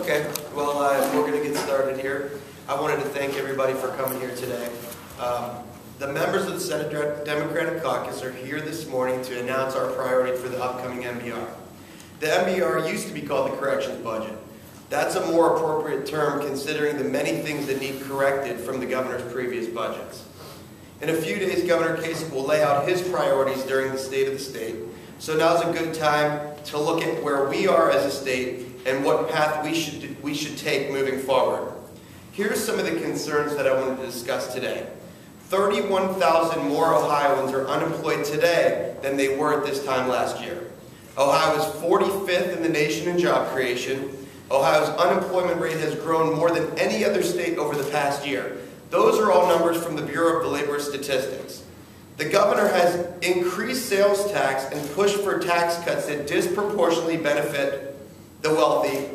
Okay, well, uh, we're going to get started here. I wanted to thank everybody for coming here today. Um, the members of the Senate Democratic Caucus are here this morning to announce our priority for the upcoming MBR. The MBR used to be called the Corrections Budget. That's a more appropriate term considering the many things that need corrected from the governor's previous budgets. In a few days, Governor Kasich will lay out his priorities during the State of the State. So now's a good time to look at where we are as a state and what path we should, we should take moving forward. Here are some of the concerns that I wanted to discuss today. 31,000 more Ohioans are unemployed today than they were at this time last year. Ohio is 45th in the nation in job creation. Ohio's unemployment rate has grown more than any other state over the past year. Those are all numbers from the Bureau of the Labor Statistics. The governor has increased sales tax and pushed for tax cuts that disproportionately benefit the wealthy,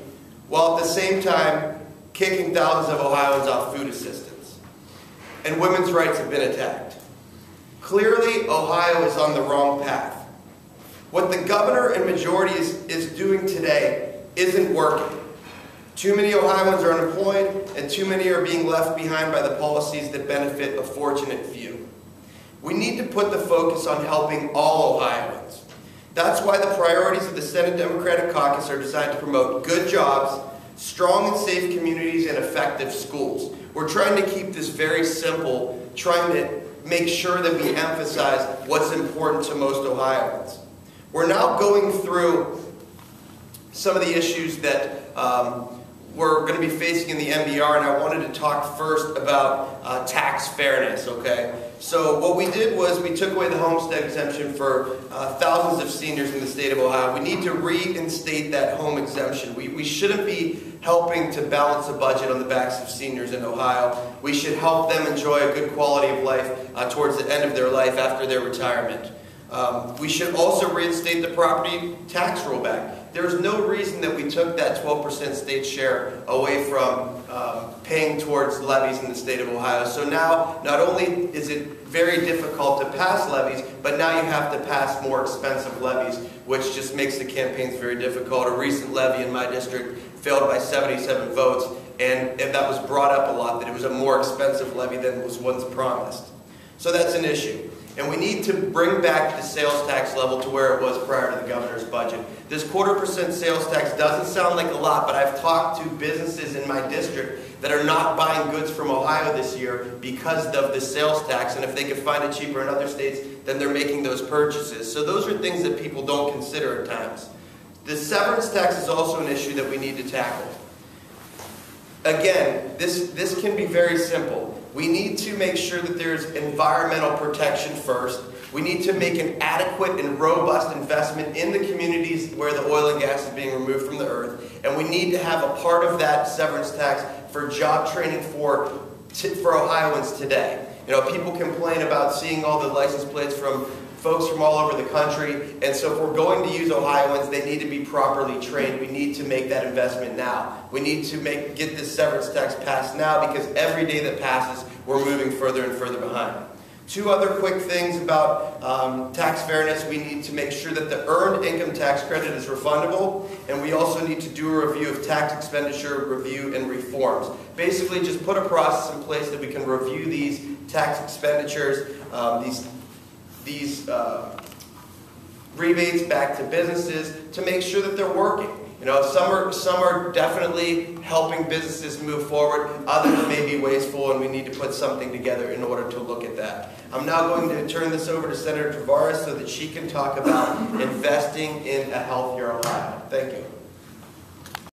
while at the same time kicking thousands of Ohioans off food assistance. And women's rights have been attacked. Clearly, Ohio is on the wrong path. What the governor and majority is, is doing today isn't working. Too many Ohioans are unemployed, and too many are being left behind by the policies that benefit a fortunate few. We need to put the focus on helping all Ohioans. That's why the priorities of the Senate Democratic Caucus are designed to promote good jobs, strong and safe communities, and effective schools. We're trying to keep this very simple, trying to make sure that we emphasize what's important to most Ohioans. We're now going through some of the issues that um, we're going to be facing in the MBR, and I wanted to talk first about uh, tax fairness, okay? So what we did was we took away the homestead exemption for uh, thousands of seniors in the state of Ohio. We need to reinstate that home exemption. We, we shouldn't be helping to balance a budget on the backs of seniors in Ohio. We should help them enjoy a good quality of life uh, towards the end of their life after their retirement. Um, we should also reinstate the property tax rollback. There's no reason that we took that 12% state share away from um, paying towards levies in the state of Ohio. So now, not only is it very difficult to pass levies, but now you have to pass more expensive levies, which just makes the campaigns very difficult. A recent levy in my district failed by 77 votes, and that was brought up a lot, that it was a more expensive levy than was once promised. So that's an issue. And we need to bring back the sales tax level to where it was prior to the governor's budget. This quarter percent sales tax doesn't sound like a lot, but I've talked to businesses in my district that are not buying goods from Ohio this year because of the sales tax. And if they could find it cheaper in other states, then they're making those purchases. So those are things that people don't consider at times. The severance tax is also an issue that we need to tackle. Again, this, this can be very simple. We need to make sure that there's environmental protection first. We need to make an adequate and robust investment in the communities where the oil and gas is being removed from the earth. And we need to have a part of that severance tax for job training for, for Ohioans today. You know, people complain about seeing all the license plates from folks from all over the country. And so if we're going to use Ohioans, they need to be properly trained. We need to make that investment now. We need to make get this severance tax passed now because every day that passes, we're moving further and further behind. Two other quick things about um, tax fairness. We need to make sure that the earned income tax credit is refundable, and we also need to do a review of tax expenditure review and reforms. Basically, just put a process in place that we can review these tax expenditures, um, these these uh, rebates back to businesses to make sure that they're working. You know, some are, some are definitely helping businesses move forward. Others may be wasteful, and we need to put something together in order to look at that. I'm now going to turn this over to Senator Tavares so that she can talk about investing in a healthier Ohio. Thank you.